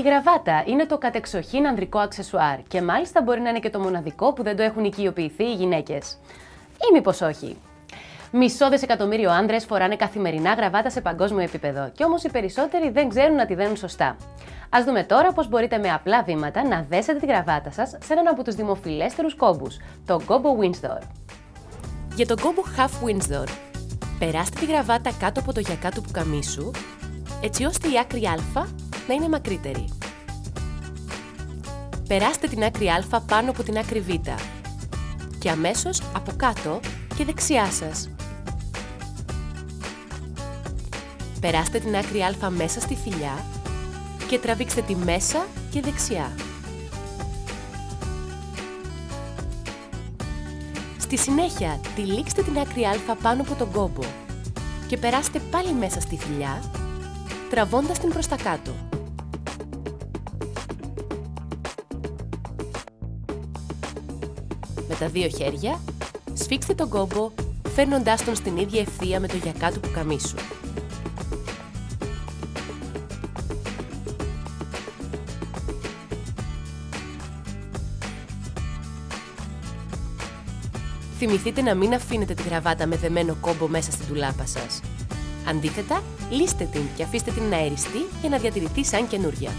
γραβάτα είναι το κατεξοχήν ανδρικό αξεσουάρ και μάλιστα μπορεί να είναι και το μοναδικό που δεν το έχουν οικειοποιηθεί οι γυναίκες. Ή μήπως όχι. Μισό δισεκατομμύριο άντρε φοράνε καθημερινά γραβάτα σε παγκόσμιο επίπεδο, και όμως οι περισσότεροι δεν ξέρουν να τη δένουν σωστά. Α δούμε τώρα πώς μπορείτε με απλά βήματα να δέσετε τη γραβάτα σας σε έναν από τους δημοφιλέστερους κόμπους, το κόμπο Windsor. Για τον κόμπο Half Windsor, περάστε τη γραβάτα κάτω από το γιακά του πουκαμίσου, έτσι ώστε η άκρη α να είναι μακρύτερη. Περάστε την άκρη α πάνω από την άκρη β και αμέσως από κάτω και δεξιά σας. Περάστε την άκρη α μέσα στη θηλιά και τραβήξτε τη μέσα και δεξιά. Στη συνέχεια, τυλίξτε την άκρη α πάνω από τον κόμπο και περάστε πάλι μέσα στη θηλιά, τραβώντας την προς τα κάτω. Με τα δύο χέρια, σφίξτε τον κόμπο, φέρνοντάς τον στην ίδια ευθεία με το γιακά του πουκαμίσου. Θυμηθείτε να μην αφήνετε τη γραβάτα με δεμένο κόμπο μέσα στην τουλάπα σας. Αντίθετα, λύστε την και αφήστε την να αεριστεί για να διατηρηθεί σαν καινούρια.